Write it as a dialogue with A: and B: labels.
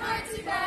A: party mountain.